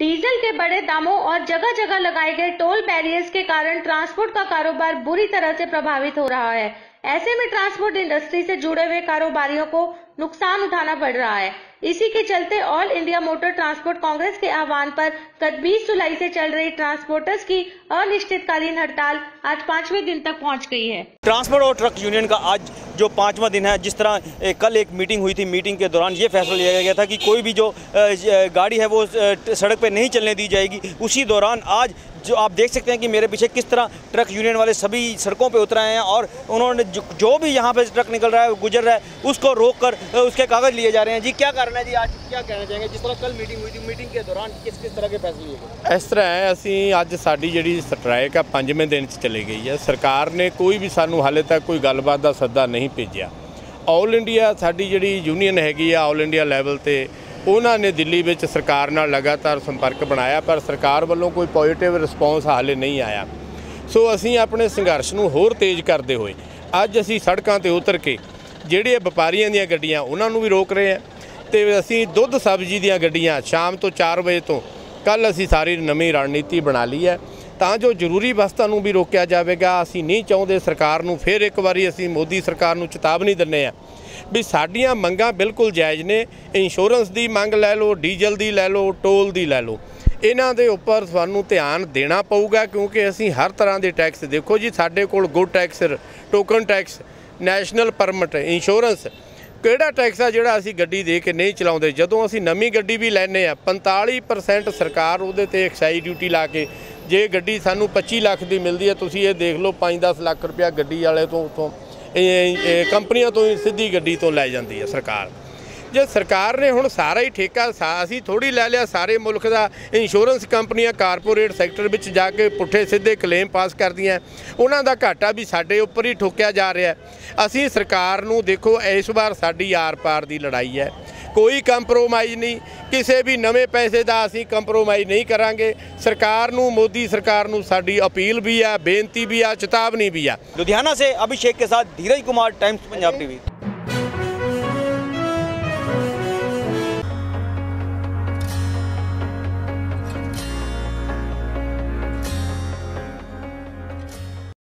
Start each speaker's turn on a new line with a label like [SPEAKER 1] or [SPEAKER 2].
[SPEAKER 1] Diesel के बड़े दामों और जगह जगह लगाए गए टोल बैरियर्स के कारण ट्रांसपोर्ट का कारोबार बुरी तरह से प्रभावित हो रहा है। ऐसे में ट्रांसपोर्ट इंडस्ट्री से जुड़े हुए कारोबारियों को नुकसान उठाना पड़ रहा है। इसी के चलते all India motor transport congress के आह्वान पर गत 20 जुलाई से चल रही ट्रांसपोर्टर्स की अनिश्चितकालीन हड़ताल आज पाँचवें दिन तक पहुँच गई है।
[SPEAKER 2] ट्रांसपोर्ट और ट्रक यूनियन का आज जो पांचवा दिन है जिस तरह ए, कल एक मीटिंग हुई थी मीटिंग के दौरान ये फैसला लिया गया था कि कोई भी जो अ, ज- गाड़ी है वो अ, सड़क पे नहीं चलने दी जाएगी उसी दौरान आज जो आप देख सकते हैं कि मेरे पीछे किस तरह ट्रक यूनियन वाले सभी सड़कों पे उतर आए हैं और उन्होंने जो, जो भी यहाँ पे ट्रक निकल रहा है गुजर रहा है उसको रोक कर अ, उसके कागज़ लिए जा रहे हैं जी क्या कारण है जी आज क्या कहना चाहेंगे जिस तरह कल मीटिंग हुई थी मीटिंग के दौरान किस किस तरह के फैसले लिए गए
[SPEAKER 3] ਇਸ ਤਰ੍ਹਾਂ ਹੈ ਅਸੀਂ ਅੱਜ ਸਾਡੀ ਜਿਹੜੀ ਸਟ੍ਰਾਈਕ ਆ ਪੰਜਵੇਂ ਦਿਨ 'ਚ ਚਲੀ ਗਈ ਹੈ ਸਰਕਾਰ ਨੇ ਕੋਈ ਵੀ ਸਾਨੂੰ ਹਾਲੇ ਤੱਕ ਕੋਈ ਗੱਲਬਾਤ ਦਾ ਸੱਦਾ ਨਹੀਂ ਭੇਜਿਆ। ਆਲ ਇੰਡੀਆ ਸਾਡੀ ਜਿਹੜੀ ਯੂਨੀਅਨ ਹੈਗੀ ਆ ਆਲ ਇੰਡੀਆ ਲੈਵਲ ਤੇ, ਉਹਨਾਂ ਨੇ ਦਿੱਲੀ ਵਿੱਚ ਸਰਕਾਰ ਨਾਲ ਲਗਾਤਾਰ ਸੰਪਰਕ ਬਣਾਇਆ, ਪਰ ਸਰਕਾਰ ਵੱਲੋਂ ਕੋਈ ਪੋਜ਼ਿਟਿਵ ਰਿਸਪੌਂਸ ਹਾਲੇ ਨਹੀਂ ਆਇਆ। ਸੋ ਅਸੀਂ ਆਪਣੇ ਸੰਘਰਸ਼ ਨੂੰ ਹੋਰ ਤੇਜ਼ ਕਰਦੇ ਹੋਏ, ਅੱਜ ਅਸੀਂ ਸੜਕਾਂ ਤੇ ਉਤਰ ਕੇ, ਜਿਹੜੇ ਵਪਾਰੀਆਂ ਦੀਆਂ ਗੱਡੀਆਂ, ਉਹਨਾਂ ਨੂੰ ਵੀ ਰੋਕ ਰਹੇ ਹਾਂ। ਤੇ ਅਸੀਂ ਦੁੱਧ ਸਬਜ਼ੀ ਦੀਆਂ ਗੱਡੀਆਂ, ਸ਼ਾਮ ਤੋਂ 4 ਵਜੇ ਤੋਂ ਕੱਲ ਅਸੀਂ ਸਾਰੀ ਨਵੀਂ ਰਣਨੀਤੀ ਬਣਾ ਲਈ ਹੈ। ਤਾਂ ਜੋ ਜ਼ਰੂਰੀ ਵਸਤਾਂ ਨੂੰ ਵੀ ਰੋਕਿਆ ਜਾਵੇਗਾ, ਅਸੀਂ ਨਹੀਂ ਚਾਹੁੰਦੇ ਸਰਕਾਰ ਨੂੰ ਫਿਰ ਇੱਕ ਵਾਰੀ ਅਸੀਂ ਮੋਦੀ ਸਰਕਾਰ ਨੂੰ ਚੇਤਾਵਨੀ ਦਿੰਨੇ ਆ ਵੀ ਸਾਡੀਆਂ ਮੰਗਾਂ ਬਿਲਕੁਲ ਜਾਇਜ਼ ਨੇ। ਇੰਸ਼ੋਰੈਂਸ ਦੀ ਮੰਗ ਲੈ ਲਓ, ਡੀਜ਼ਲ ਦੀ ਲੈ ਲਓ, ਟੋਲ ਦੀ ਲੈ ਲਓ। ਇਹਨਾਂ ਦੇ ਉੱਪਰ ਸਾਨੂੰ ਧਿਆਨ ਦੇਣਾ ਪਊਗਾ ਕਿਉਂਕਿ ਅਸੀਂ ਹਰ ਤਰ੍ਹਾਂ ਦੇ ਟੈਕਸ, ਦੇਖੋ ਜੀ ਸਾਡੇ ਕੋਲ good tax token tax national permit insurance ਕਿਹੜਾ ਟੈਕਸ ਆ ਜਿਹੜਾ ਅਸੀਂ ਗੱਡੀ ਦੇ ਕੇ ਨਹੀਂ ਚਲਾਉਂਦੇ? ਜਦੋਂ ਅਸੀਂ ਨਵੀਂ ਗੱਡੀ ਵੀ ਲੈਨੇ ਆ 45% ਸਰਕਾਰ ਉਹਦੇ ਤੇ ਐਕਸਾਈਜ਼ ਡਿਊਟੀ ਲਾ ਕੇ ਜੇ ਗੱਡੀ ਸਾਨੂੰ 25 ਲੱਖ ਦੀ ਮਿਲਦੀ ਹੈ, ਤੁਸੀਂ ਇਹ ਦੇਖ ਲਓ 5-10 ਲੱਖ ਰੁਪਇਆ ਗੱਡੀ ਵਾਲੇ ਤੋਂ ਉਤੋਂ ਇਹ ਕੰਪਨੀਆਂ ਤੋਂ ਹੀ ਸਿੱਧੀ ਗੱਡੀ ਤੋਂ ਲੈ ਜਾਂਦੀ ਹੈ ਸਰਕਾਰ। ਜੇ ਸਰਕਾਰ ਨੇ ਹੁਣ ਸਾਰਾ ਹੀ ਠੇਕਾ, ਸਾ- ਅਸੀਂ ਥੋੜੀ ਲੈ ਲਿਆ, ਸਾਰੇ ਮੁਲਕ ਦਾ ਇੰਸ਼ੋਰੈਂਸ ਕੰਪਨੀਆਂ ਕਾਰਪੋਰੇਟ ਸੈਕਟਰ ਵਿੱਚ ਜਾ ਕੇ ਪੁੱਠੇ ਸਿੱਧੇ ਕਲੇਮ ਪਾਸ ਕਰਦੀਆਂ। ਉਹਨਾਂ ਦਾ ਘਾਟਾ ਵੀ ਸਾਡੇ ਉੱਪਰ ਹੀ ਠੋਕਿਆ ਜਾ ਰਿਹਾ ਅਸੀਂ ਸਰਕਾਰ ਨੂੰ ਦੇਖੋ, ਇਸ ਵਾਰ ਸਾਡੀ ਆਰ-ਪਾਰ ਦੀ ਲੜਾਈ ਹੈ। ਕੋਈ ਕੰਪਰੋਮਾਈਜ਼ ਨਹੀਂ। ਕਿਸੇ ਵੀ ਨਵੇਂ ਪੈਸੇ ਦਾ ਅਸੀਂ ਕੰਪਰੋਮਾਈਜ਼ ਨਹੀਂ ਕਰਾਂਗੇ। ਸਰਕਾਰ ਨੂੰ, ਮੋਦੀ ਸਰਕਾਰ ਨੂੰ ਸਾਡੀ ਅਪੀਲ ਵੀ ਆ, ਬੇਨਤੀ ਵੀ ਆ, ਚੇਤਾਵਨੀ ਵੀ ਆ।
[SPEAKER 2] ਲੁਧਿਆਣਾ ਸੇ ਅਭਿਸ਼ੇਕ ਕੇ ਸਾਥ ਧੀਰਜ ਕੁਮਾਰ ਟਾਈਮਸ ਪੰਜਾਬ ਟੀਵੀ